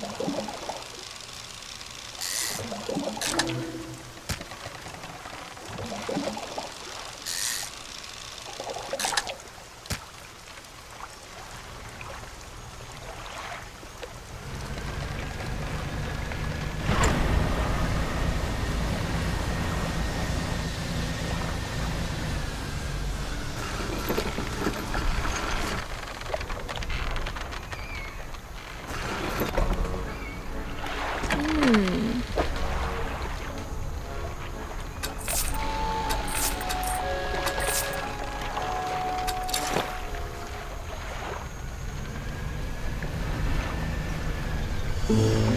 Thank you. 嗯。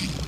you